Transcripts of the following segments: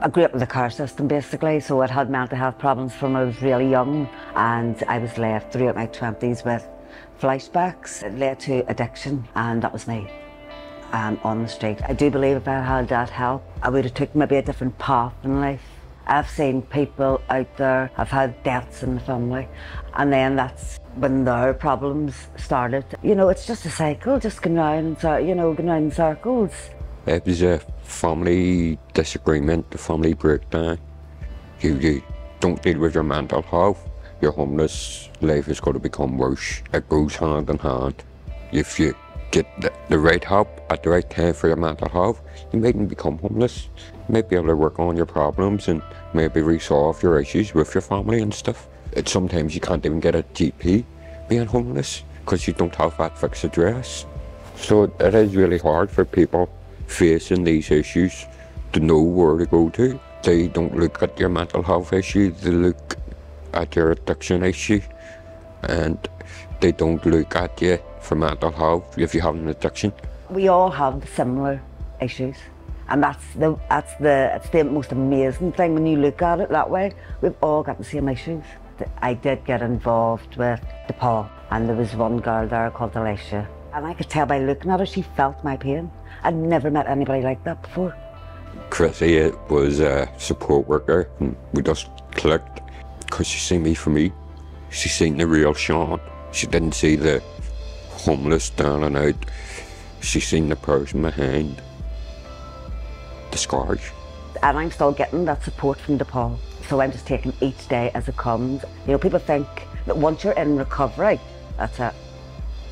I grew up with the care system basically, so I'd had mental health problems from I was really young and I was left throughout my 20s with flashbacks. It led to addiction and that was me um, on the street. I do believe if I had that help, I would have took maybe a different path in life. I've seen people out there have had deaths in the family and then that's when their problems started. You know, it's just a cycle, just going round, you know, going round in circles. It was a family disagreement, a family breakdown. You, you don't deal with your mental health, your homeless life is going to become worse. It goes hand in hand. If you get the, the right help at the right time for your mental health, you mightn't become homeless. You might be able to work on your problems and maybe resolve your issues with your family and stuff. It, sometimes you can't even get a GP being homeless because you don't have that fixed address. So it is really hard for people facing these issues to know where to go to. They don't look at your mental health issue, they look at your addiction issue and they don't look at you for mental health if you have an addiction. We all have similar issues and that's the that's the it's the most amazing thing when you look at it that way. We've all got the same issues. I did get involved with Depaul and there was one girl there called Alicia and I could tell by looking at her she felt my pain. I'd never met anybody like that before. Chrissy uh, was a support worker and we just clicked because she seen me for me. She seen the real Sean. She didn't see the homeless down and out. She seen the person behind the scars. And I'm still getting that support from Depaul. So I'm just taking each day as it comes. You know, people think that once you're in recovery, that's it.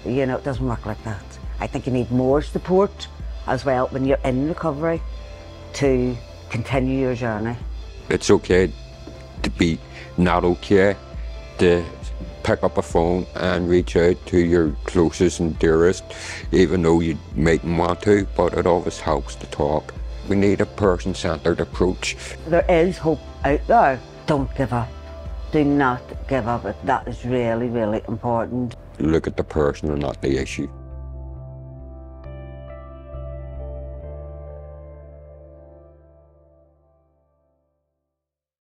You know, it doesn't work like that. I think you need more support as well when you're in recovery to continue your journey. It's okay to be not okay, to pick up a phone and reach out to your closest and dearest, even though you mightn't want to, but it always helps to talk. We need a person-centred approach. There is hope out there. Don't give up. Do not give up. That is really, really important. Look at the person and not the issue.